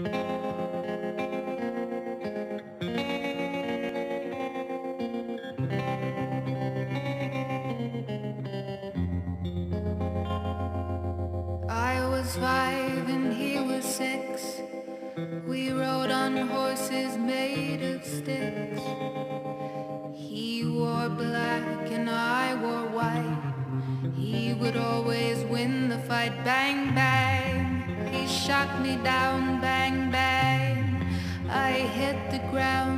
I was five and he was six. We rode on horses made of sticks. He wore black and I wore white. He would always win the fight. Bang, bang. He shot me down. The ground.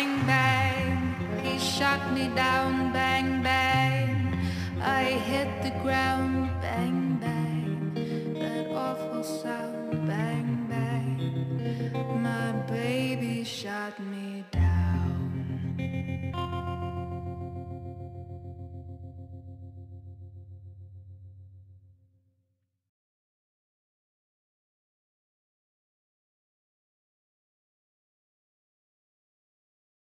bang, bang. He shot me down, bang, bang. I hit the ground, bang.